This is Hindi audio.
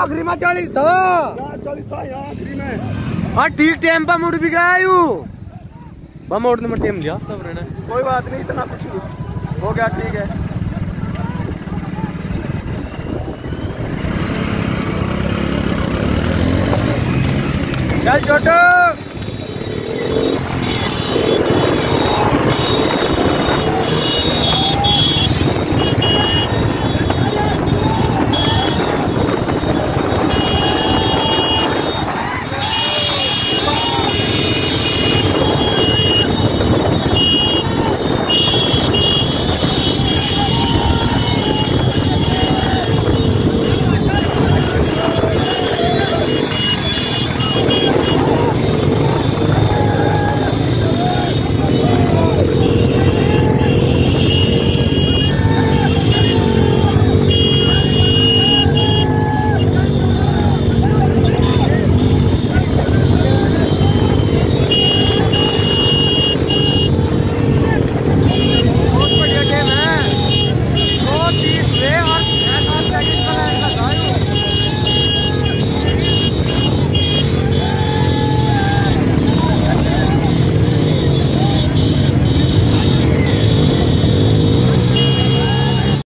आखिरी में 40 था। यहाँ हाँ, ठीक टाइम पर मुड़ भी गया यू। बम मोड़ ने टाइम लिया सब रहना कोई बात नहीं इतना कुछ हो गया ठीक है। चल छोटू।